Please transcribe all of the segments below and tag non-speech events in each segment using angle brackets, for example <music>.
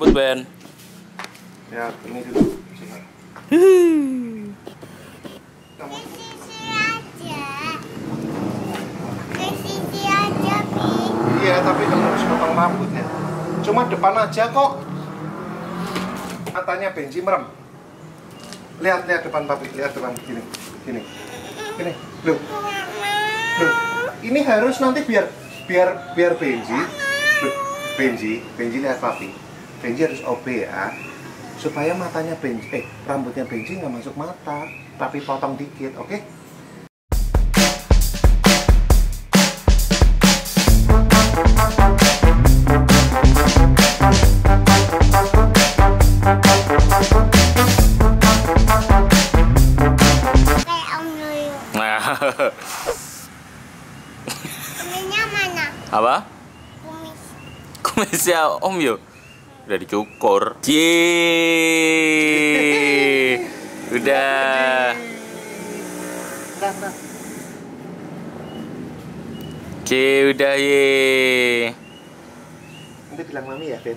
rambut Ben. Ya, ini dulu. Iya, tapi kamu harus potong rambut ya. Cuma depan aja kok. Matanya benci merem. Lihat, lihat depan papi, lihat depan gini, gini, gini. Loh, loh. Ini harus nanti biar biar biar benji, Loh, benji, benji lihat papi. Benji harus OB ya, supaya matanya benji, eh rambutnya benji nggak masuk mata, tapi potong dikit, oke? Nah, Kumisnya mana? apa? Kumis. Kumisnya Om Yo udah dicukur. Yeay. Udah. Oke, udah ye. Nanti bilang mami ya, Ben.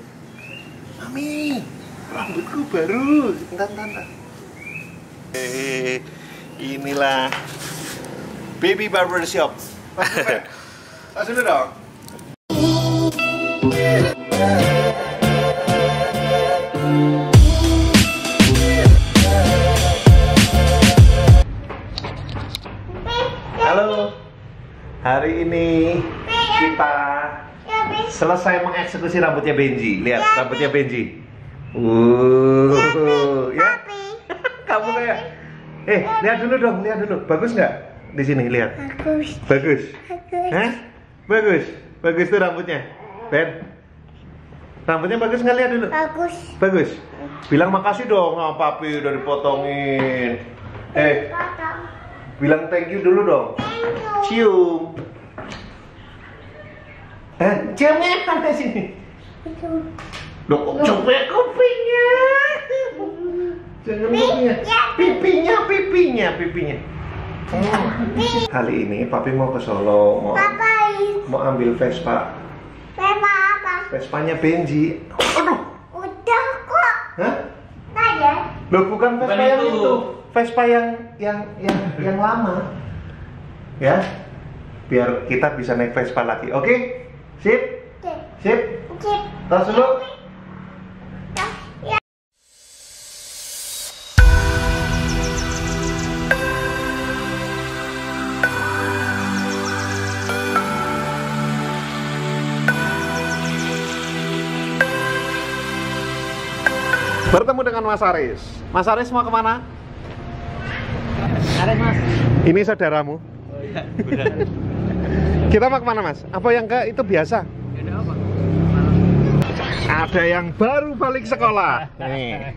Mami, rambutku baru. Entar, entar. Eh, inilah Baby Barber Shop. Dulu dong. <laughs> Hari ini kita selesai mengeksekusi rambutnya Benji. Lihat rambutnya Benji. Uh, ya. Papi. <laughs> Kamu kayak Eh, lihat dulu dong, lihat dulu. Bagus nggak? Di sini lihat. Bagus. Bagus. Bagus. Hah? Bagus. Bagus tuh rambutnya. Ben. Rambutnya bagus nggak lihat dulu? Bagus. Bagus. Bilang makasih dong sama papi udah dipotongin. Eh, Potong. Bilang thank you dulu dong. Thank you. Cium. Eh, ciumnya sampai sini. Loh, kok coba kupingnya? Jangan kupingnya. Pipinya, pipinya, pipinya. Hmm. Kali ini papi mau ke Solo, mau Papa mau ambil Vespa. Papa apa? Vespanya Benji. Aduh. Udah kok. Hah? Tanya. Loh, bukan Vespa Bukan yang itu. itu. Vespa yang yang yang yang lama. Ya. Biar kita bisa naik Vespa lagi. Oke? Sip? Oke. Sip? Oke. Tas dulu. Bertemu dengan Mas Aris. Mas Aris mau ke mana? Mas. Ini saudaramu. Oh iya. <laughs> Kita mau ke mana mas? Apa yang ke itu biasa? Ada apa? Ada yang baru balik sekolah. Nih.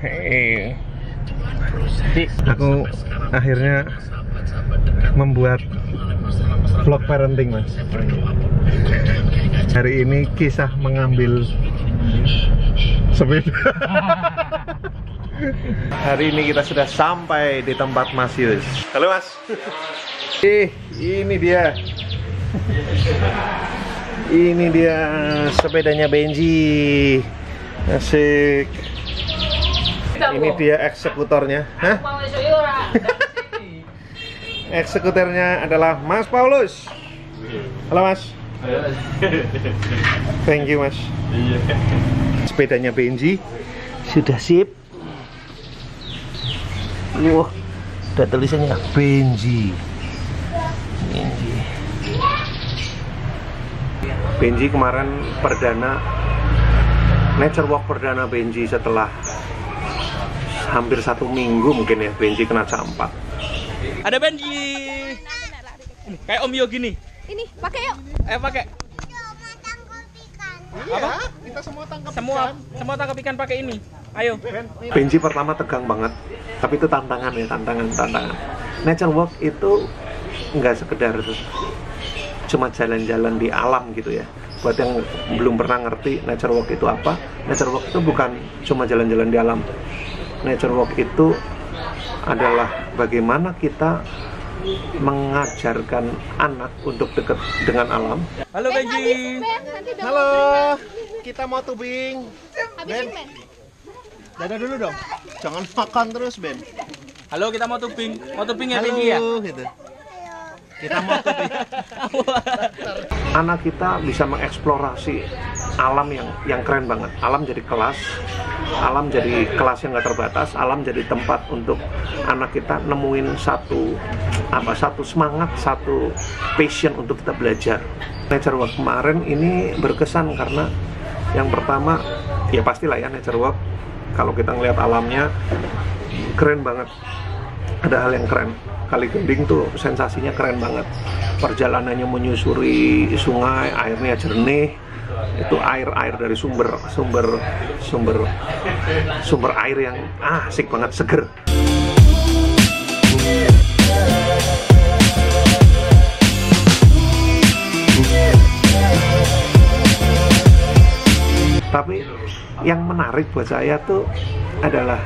Hei. Aku akhirnya membuat vlog parenting mas. Hari ini kisah mengambil sepeda. <laughs> Hari ini kita sudah sampai di tempat Mas Yus. Halo Mas. Eh, ini dia. Ini dia sepedanya Benji. Asik. Ini dia eksekutornya. Hah? <laughs> Eksekutornya adalah Mas Paulus. Halo Mas. Thank you Mas. Sepedanya Benji sudah sip. Wah, ada tulisannya Benji. Benji. Benji kemarin perdana Nature Walk perdana Benji setelah hampir satu minggu mungkin ya Benji kena campak. Ada Benji. Kayak Om Yo gini. Ini pakai yuk. Eh pakai Apa? Kita semua tangkap semua semua tangkap ikan pakai ini. Ayo. Benji pertama tegang banget, tapi itu tantangan ya, tantangan, tantangan. Nature walk itu nggak sekedar cuma jalan-jalan di alam gitu ya. Buat yang belum pernah ngerti nature walk itu apa, nature walk itu bukan cuma jalan-jalan di alam. Nature walk itu adalah bagaimana kita mengajarkan anak untuk dekat dengan alam. Halo Benji. Halo, kita mau tubing. Ben, dadah dulu dong. Jangan makan terus, Ben. Halo kita mau tubing. Mau tubing ya Benji ya? gitu. Kita mau tubing. <laughs> Anak kita bisa mengeksplorasi alam yang yang keren banget. Alam jadi kelas, alam jadi kelas yang nggak terbatas, alam jadi tempat untuk anak kita nemuin satu apa satu semangat, satu passion untuk kita belajar. Nature Walk kemarin ini berkesan karena yang pertama ya pastilah ya Nature Walk kalau kita ngelihat alamnya keren banget. Ada hal yang keren. Kali gending tuh sensasinya keren banget. Perjalanannya menyusuri sungai airnya jernih. Itu air air dari sumber sumber sumber sumber air yang ah, asik banget seger yang menarik buat saya tuh adalah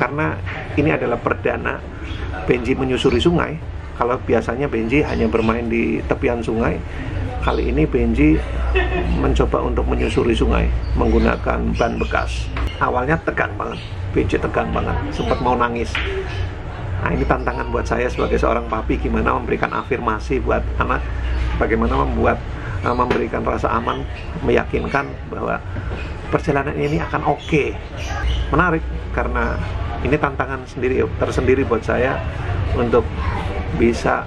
karena ini adalah perdana Benji menyusuri sungai. Kalau biasanya Benji hanya bermain di tepian sungai, kali ini Benji mencoba untuk menyusuri sungai menggunakan ban bekas. Awalnya tegang banget, Benji tegang banget, sempat mau nangis. Nah ini tantangan buat saya sebagai seorang papi gimana memberikan afirmasi buat anak, bagaimana membuat uh, memberikan rasa aman, meyakinkan bahwa perjalanan ini akan oke. Menarik karena ini tantangan sendiri tersendiri buat saya untuk bisa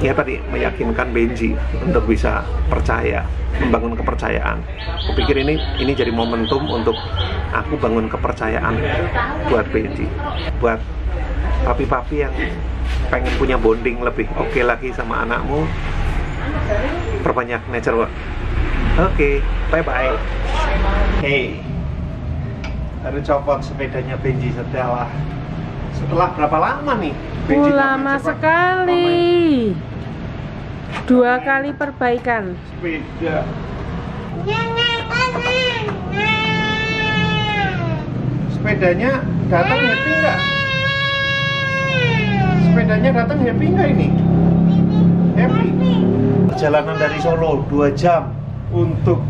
ya tadi meyakinkan Benji untuk bisa percaya membangun kepercayaan. Kupikir ini ini jadi momentum untuk aku bangun kepercayaan buat Benji, buat papi-papi yang pengen punya bonding lebih oke lagi sama anakmu. Perbanyak nature walk. Oke, bye bye. Hey, baru copot sepedanya Benji setelah setelah berapa lama nih? Benji lama sekali. Dua kali perbaikan. sepeda. Sepedanya datang happy nggak? Sepedanya datang happy nggak ini? happy perjalanan dari Solo 2 jam untuk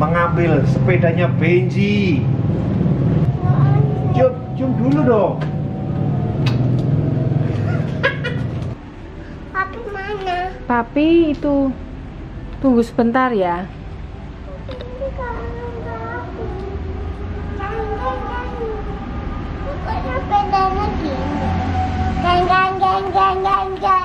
mengambil sepedanya Benji. Cium, cium dulu dong. <laughs> Papi mana? papi itu tunggu sebentar ya. Gang gang gang gang gang.